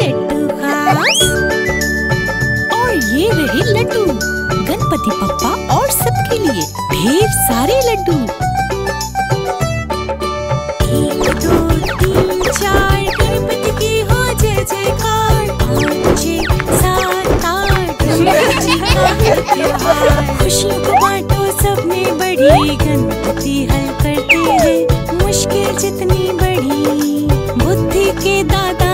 लड्डू खास। और ये रहे लड्डू। गणपति पप्पा और सबके लिए ढेर सारे लड्डू। चार हो जय खुशियों को बांटो सब में बड़ी गणपति हल करते हैं जितनी बड़ी बुद्धि के दादा